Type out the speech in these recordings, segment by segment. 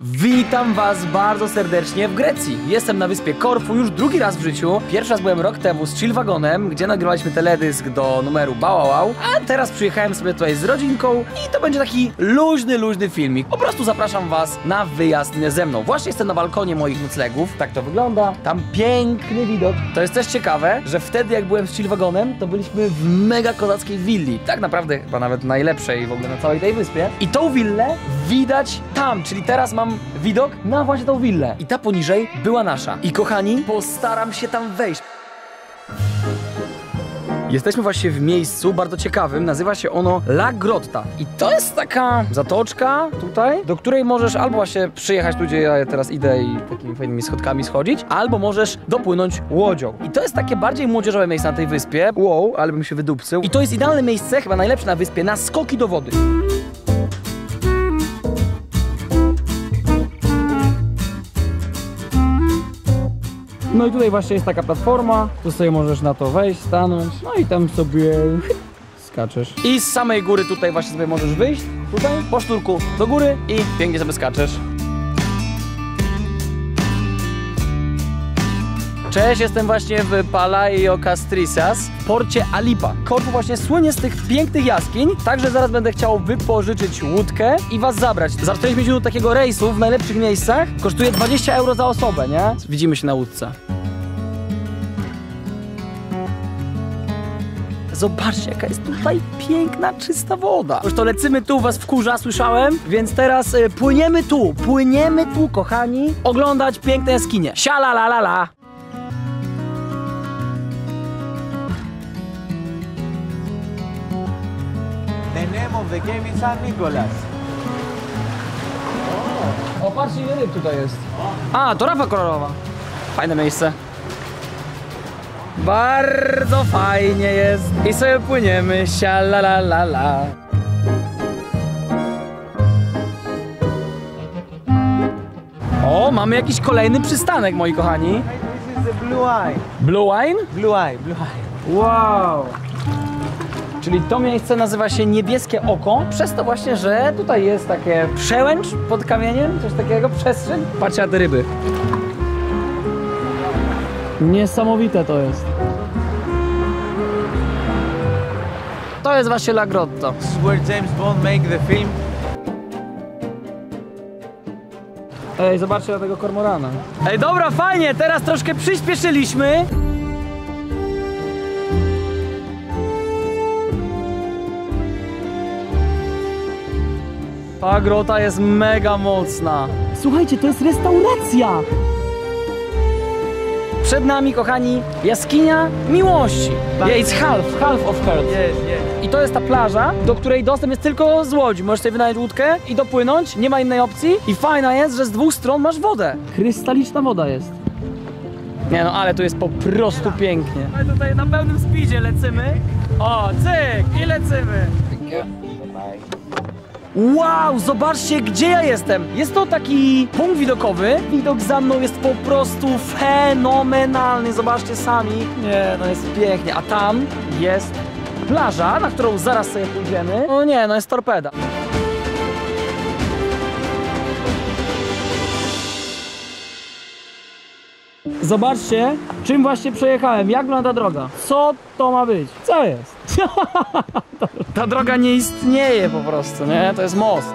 Witam Was bardzo serdecznie w Grecji. Jestem na wyspie Korfu już drugi raz w życiu. Pierwszy raz byłem rok temu z Chillwagonem, gdzie nagrywaliśmy teledysk do numeru Bałałał, a teraz przyjechałem sobie tutaj z rodzinką i to będzie taki luźny, luźny filmik. Po prostu zapraszam Was na wyjazd ze mną. Właśnie jestem na balkonie moich noclegów. Tak to wygląda. Tam piękny widok. To jest też ciekawe, że wtedy jak byłem z Chillwagonem, to byliśmy w mega kozackiej willi. Tak naprawdę chyba nawet najlepszej w ogóle na całej tej wyspie. I tą willę widać tam, czyli teraz mam widok na właśnie tą willę. I ta poniżej była nasza. I kochani, postaram się tam wejść. Jesteśmy właśnie w miejscu bardzo ciekawym, nazywa się ono La Grotta. I to jest taka zatoczka tutaj, do której możesz albo właśnie przyjechać tu, gdzie ja teraz idę i takimi fajnymi schodkami schodzić, albo możesz dopłynąć łodzią. I to jest takie bardziej młodzieżowe miejsce na tej wyspie. Wow, ale bym się wydupcył. I to jest idealne miejsce, chyba najlepsze na wyspie, na skoki do wody. No i tutaj właśnie jest taka platforma, tu sobie możesz na to wejść, stanąć, no i tam sobie skaczesz. I z samej góry tutaj właśnie sobie możesz wyjść, tutaj po szturku do góry i pięknie sobie skaczesz. Cześć, jestem właśnie w Palaio Castrisas, w porcie Alipa. Korfu właśnie słynie z tych pięknych jaskiń, także zaraz będę chciał wypożyczyć łódkę i was zabrać. Za 45 minut takiego rejsu w najlepszych miejscach kosztuje 20 euro za osobę, nie? Widzimy się na łódce. Zobaczcie, jaka jest tutaj piękna, czysta woda. Już to lecimy tu, was wkurza, słyszałem, więc teraz y, płyniemy tu, płyniemy tu, kochani, oglądać piękne jaskinie. Siala la la la. The name of the game is San Nicolas. O, patrzcie, ile ryb tutaj jest. A, to rafa kolorowa. Fajne miejsce. Bardzo fajnie jest. I sobie płyniemy, siala la la la. O, mamy jakiś kolejny przystanek, moi kochani. This is the blue eye. Blue Wine? Blue eye, blue eye. Wow! Czyli to miejsce nazywa się Niebieskie Oko, przez to właśnie, że tutaj jest takie przełęcz pod kamieniem, coś takiego, przestrzeń. Patrzcie na te ryby. Niesamowite to jest. To jest właśnie La. This is where James Bond make the film. Ej, zobaczcie na tego kormorana. Ej, dobra, fajnie, teraz troszkę przyspieszyliśmy. Ta grota jest mega mocna. Słuchajcie, to jest restauracja. Przed nami, kochani, jaskinia miłości. Yeah, it's half, half of heart. Yes, yes. I to jest ta plaża, do której dostęp jest tylko z łodzi. Możesz sobie wynająć łódkę i dopłynąć, nie ma innej opcji. I fajna jest, że z dwóch stron masz wodę. Krystaliczna woda jest. Nie no, ale tu jest po prostu pięknie. My tutaj na pełnym speedzie lecimy. O, cyk i lecimy. Wow, zobaczcie gdzie ja jestem. Jest to taki punkt widokowy. Widok za mną jest po prostu fenomenalny. Zobaczcie sami. Nie, no jest pięknie. A tam jest plaża, na którą zaraz sobie pójdziemy. O nie, no jest torpeda. Zobaczcie, czym właśnie przejechałem, jak wygląda droga. Co to ma być? Co jest? Ta droga nie istnieje po prostu, nie? To jest most.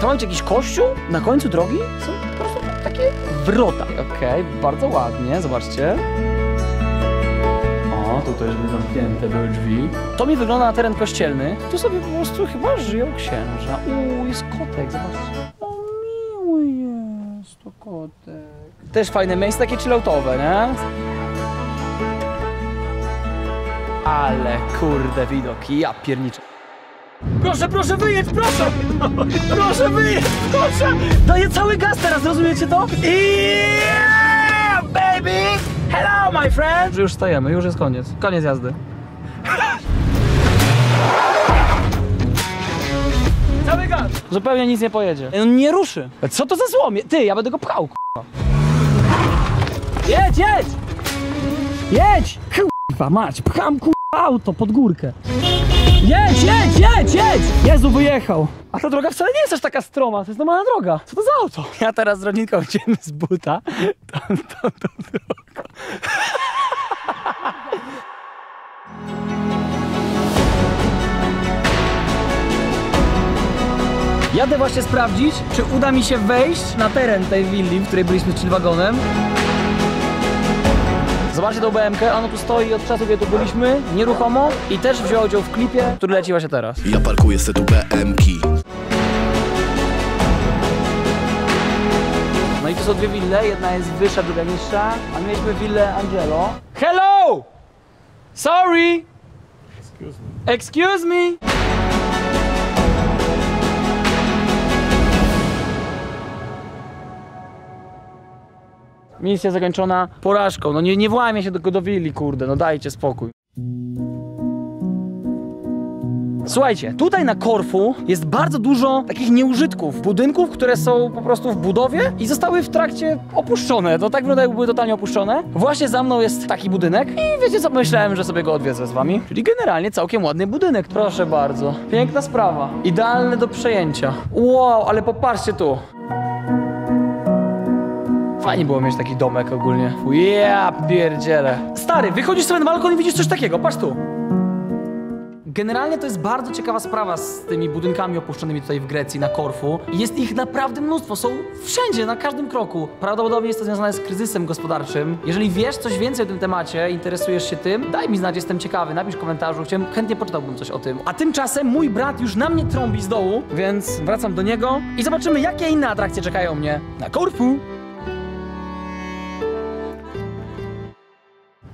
To ma być jakiś kościół na końcu drogi? Są po prostu takie wrota. Okej, bardzo ładnie, zobaczcie. O, tutaj już były zamknięte były drzwi. To mi wygląda na teren kościelny. Tu sobie po prostu chyba żyją księża. Uuu, jest kotek, zobaczcie. O, miły jest to kotek. Też fajne miejsce, takie chilloutowe, nie? Ale kurde widoki, ja pierniczę. Proszę, proszę wyjedź, proszę! Proszę wyjedź, proszę! Daję cały gaz teraz, rozumiecie to? Yeah, baby! Hello, my friend! Już stajemy, już jest koniec. Koniec jazdy. Cały gaz! Zupełnie nic nie pojedzie. On nie ruszy. Co to za złomie? Ty, ja będę go pchał, k***a. Jedź, jedź! Jedź! Kurwa mać, pcham kurwa auto pod górkę. Jedź, jedź, jedź, jedź! Jezu, wyjechał. A ta droga wcale nie jest aż taka stroma, to jest normalna droga. Co to za auto? Ja teraz z rodzinką idziemy z buta. Tą, tą, tą drogą. Jadę właśnie sprawdzić, czy uda mi się wejść na teren tej willi, w której byliśmy z chillwagonem. Zobaczcie tą BMK, ona tu stoi od czasu, kiedy tu byliśmy, nieruchomo i też wziął udział w klipie, który leci właśnie teraz. Ja parkuję se tu BM-ki No i tu są dwie wille, jedna jest wyższa, druga niższa, a mieliśmy willę Angelo. Hello! Sorry! Excuse me. Excuse me! Misja zakończona porażką. No nie, nie włamie się do, do willi, kurde, no dajcie spokój. Słuchajcie, tutaj na Korfu jest bardzo dużo takich nieużytków, budynków, które są po prostu w budowie i zostały w trakcie opuszczone. To tak wygląda, jakby były totalnie opuszczone. Właśnie za mną jest taki budynek i wiecie co, myślałem, że sobie go odwiedzę z wami. Czyli generalnie całkiem ładny budynek. Proszę bardzo. Piękna sprawa. Idealny do przejęcia. Wow, ale popatrzcie tu. Fajnie było mieć taki domek ogólnie. Ja pierdzielę. Stary, wychodzisz sobie na balkon i widzisz coś takiego, patrz tu. Generalnie to jest bardzo ciekawa sprawa z tymi budynkami opuszczonymi tutaj w Grecji, na Korfu. Jest ich naprawdę mnóstwo, są wszędzie, na każdym kroku. Prawdopodobnie jest to związane z kryzysem gospodarczym. Jeżeli wiesz coś więcej o tym temacie, interesujesz się tym, daj mi znać, jestem ciekawy, napisz w komentarzu, chciałem, chętnie poczytałbym coś o tym. A tymczasem mój brat już na mnie trąbi z dołu, więc wracam do niego i zobaczymy, jakie inne atrakcje czekają mnie na Korfu.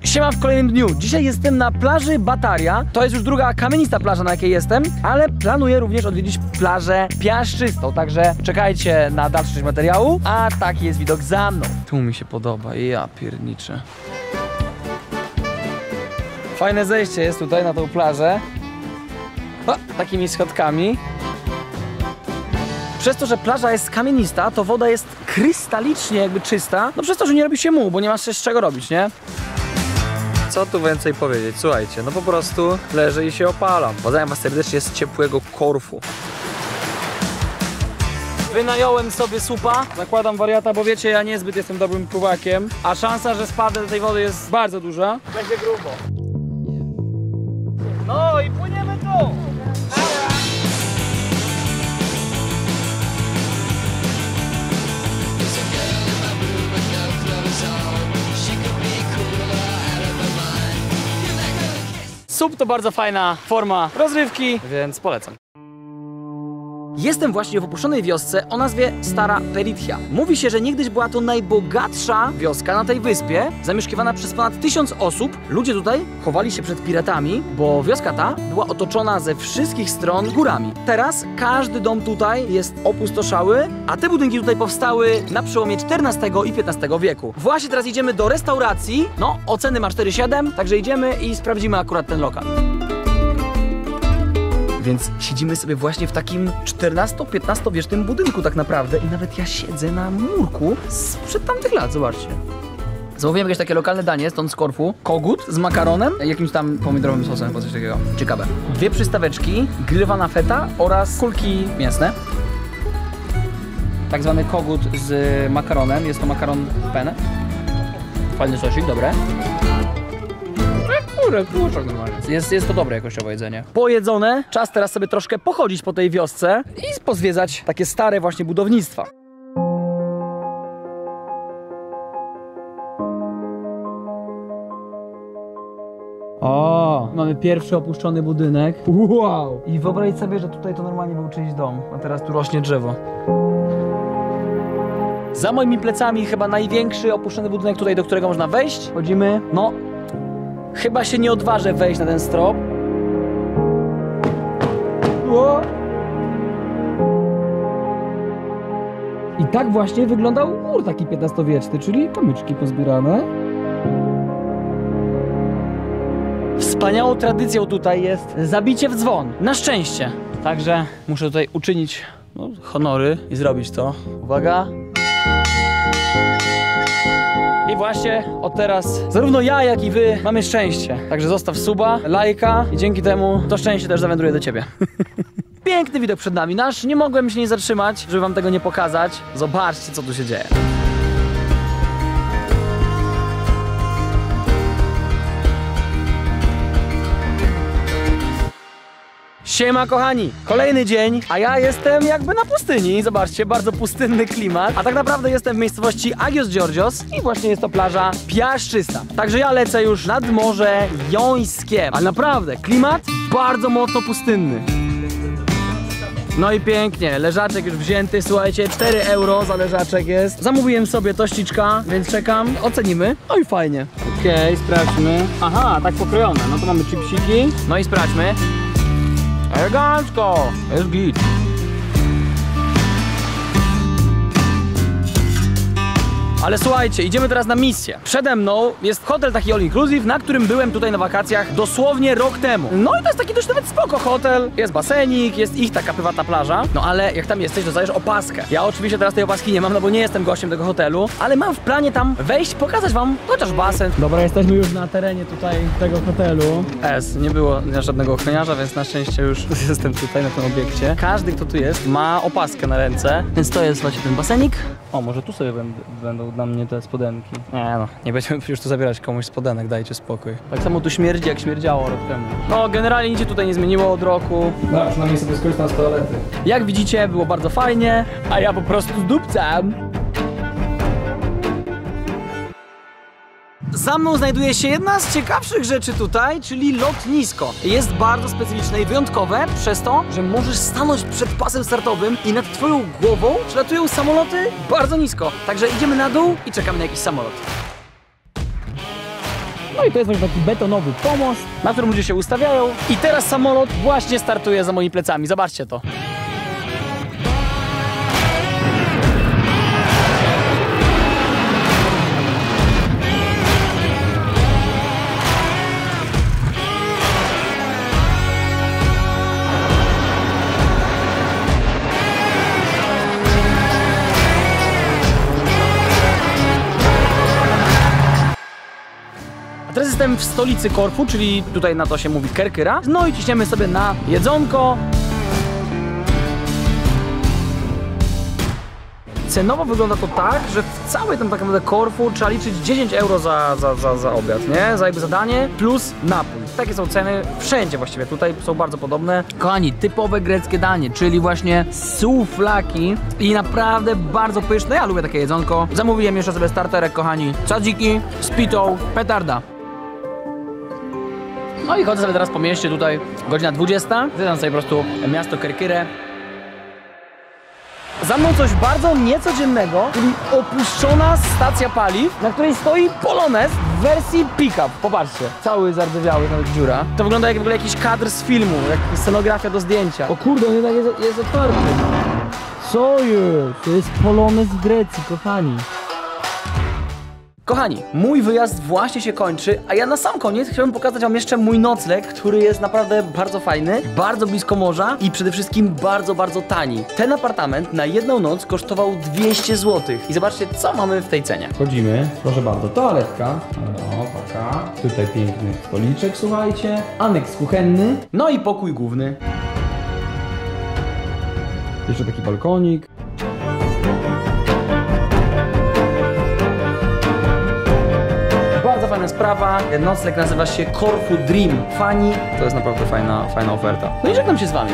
Siema w kolejnym dniu. Dzisiaj jestem na plaży Bataria. To jest już druga kamienista plaża, na jakiej jestem, ale planuję również odwiedzić plażę piaszczystą, także czekajcie na dalszy część materiału. A taki jest widok za mną. Tu mi się podoba, ja pierniczę. Fajne zejście jest tutaj na tą plażę. O, takimi schodkami. Przez to, że plaża jest kamienista, to woda jest krystalicznie jakby czysta. No przez to, że nie robi się muł, bo nie masz z czego robić, nie? Co tu więcej powiedzieć? Słuchajcie, no po prostu leżę i się opalam. Pozdrawiam was serdecznie z ciepłego Korfu. Wynająłem sobie supa, zakładam wariata, bo wiecie, ja niezbyt jestem dobrym pływakiem, a szansa, że spadnę do tej wody jest bardzo duża. Będzie grubo. No i płyniemy Sub to bardzo fajna forma rozrywki, więc polecam. Jestem właśnie w opuszczonej wiosce o nazwie Stara Perithia. Mówi się, że niegdyś była to najbogatsza wioska na tej wyspie, zamieszkiwana przez ponad tysiąc osób. Ludzie tutaj chowali się przed piratami, bo wioska ta była otoczona ze wszystkich stron górami. Teraz każdy dom tutaj jest opustoszały, a te budynki tutaj powstały na przełomie XIV i XV wieku. Właśnie teraz idziemy do restauracji. No, oceny ma 4,7, także idziemy i sprawdzimy akurat ten lokal. Więc siedzimy sobie właśnie w takim 14-15 wiecznym budynku tak naprawdę i nawet ja siedzę na murku sprzed tamtych lat, zobaczcie. Zamówiłem jakieś takie lokalne danie, stąd z Korfu. Kogut z makaronem, jakimś tam pomidorowym sosem, albo coś takiego. Ciekawe. Dwie przystaweczki, grillowana feta oraz kulki mięsne. Tak zwany kogut z makaronem, jest to makaron penne. Fajny sosik, dobre. Kurczak normalnie. Jest, jest to dobre jakościowo jedzenie. Pojedzone, czas teraz sobie troszkę pochodzić po tej wiosce i pozwiedzać takie stare właśnie budownictwa. O, mamy pierwszy opuszczony budynek. Wow! I wyobraź sobie, że tutaj to normalnie był czyjś dom, a teraz tu rośnie drzewo. Za moimi plecami chyba największy opuszczony budynek tutaj, do którego można wejść. Chodzimy. No, Chyba się nie odważę wejść na ten strop. O! I tak właśnie wyglądał mur taki XV-wieczny, czyli kamyczki pozbierane. Wspaniałą tradycją tutaj jest zabicie w dzwon. Na szczęście. Także muszę tutaj uczynić no, honory i zrobić to. Uwaga. I właśnie od teraz zarówno ja, jak i wy mamy szczęście. Także zostaw suba, lajka i dzięki temu to szczęście też zawędruje do ciebie. Piękny widok przed nami nasz, nie mogłem się nie zatrzymać, żeby wam tego nie pokazać. Zobaczcie, co tu się dzieje. Siema kochani, kolejny dzień, a ja jestem jakby na pustyni. Zobaczcie, bardzo pustynny klimat. A tak naprawdę jestem w miejscowości Agios Georgios i właśnie jest to plaża piaszczysta. Także ja lecę już nad Morze Jońskie. Ale naprawdę, klimat bardzo mocno pustynny. No i pięknie, leżaczek już wzięty, słuchajcie, 4 euro za leżaczek jest. Zamówiłem sobie tościczka, więc czekam, ocenimy. No i fajnie. Okej, sprawdźmy. Aha, tak pokrojone, no to mamy chipsiki. No i sprawdźmy. Elegancko, es geht. Ale słuchajcie, idziemy teraz na misję. Przede mną jest hotel taki all inclusive, na którym byłem tutaj na wakacjach dosłownie rok temu. No i to jest taki dość nawet spoko hotel. Jest basenik, jest ich taka prywatna plaża. No ale jak tam jesteś, dostajesz opaskę. Ja oczywiście teraz tej opaski nie mam, no bo nie jestem gościem tego hotelu, ale mam w planie tam wejść, pokazać wam chociaż basen. Dobra, jesteśmy już na terenie tutaj tego hotelu. S, nie było żadnego ochroniarza, więc na szczęście już jestem tutaj na tym obiekcie. Każdy, kto tu jest, ma opaskę na ręce, więc to jest właśnie ten basenik. O, może tu sobie będą, będą dla mnie te spodenki. Nie no, nie będziemy już tu zabierać komuś spodenek, dajcie spokój. Tak samo tu śmierdzi, jak śmierdziało rok temu. No, generalnie nic się tutaj nie zmieniło od roku. No, przynajmniej sobie skorzystam z toalety. Jak widzicie, było bardzo fajnie, a ja po prostu zdupcam. Za mną znajduje się jedna z ciekawszych rzeczy tutaj, czyli lotnisko. Jest bardzo specyficzne i wyjątkowe przez to, że możesz stanąć przed pasem startowym i nad twoją głową przelatują samoloty bardzo nisko. Także idziemy na dół i czekamy na jakiś samolot. No i to jest właśnie taki betonowy pomost, na którym ludzie się ustawiają. I teraz samolot właśnie startuje za moimi plecami. Zobaczcie to. Teraz jestem w stolicy Korfu, czyli tutaj na to się mówi Kerkyra. No i ciśniemy sobie na jedzonko. Cenowo wygląda to tak, że w całej tym tak naprawdę Korfu trzeba liczyć 10 euro za, za, za, za obiad, nie? Za jakby zadanie plus napój. Takie są ceny wszędzie właściwie, tutaj są bardzo podobne. Kochani, typowe greckie danie, czyli właśnie souflaki i naprawdę bardzo pyszne. Ja lubię takie jedzonko. Zamówiłem jeszcze sobie starterek, kochani. Czadziki z pitą, petarda. No i chodzę sobie teraz po mieście tutaj, godzina 20. Zwiedzam sobie po prostu miasto Kerkyrę. Za mną coś bardzo niecodziennego, czyli opuszczona stacja paliw, na której stoi Polones w wersji pick-up. Popatrzcie, cały zardzewiały, nawet dziura. To wygląda jak w ogóle jakiś kadr z filmu, jak scenografia do zdjęcia. O kurde, on jednak jest, jest otwarty. Co jest? To jest Polones w Grecji, kochani. Kochani, mój wyjazd właśnie się kończy, a ja na sam koniec chciałbym pokazać wam jeszcze mój nocleg, który jest naprawdę bardzo fajny, bardzo blisko morza i przede wszystkim bardzo, bardzo tani. Ten apartament na jedną noc kosztował 200 zł. I zobaczcie, co mamy w tej cenie. Wchodzimy, proszę bardzo, toaletka. No, taka. Tutaj piękny stoliczek, słuchajcie. Aneks kuchenny. No i pokój główny. Jeszcze taki balkonik. Sprawa. Nocleg nazywa się Corfu Dream. Fani, to jest naprawdę fajna, fajna oferta. No i żegnam się z wami.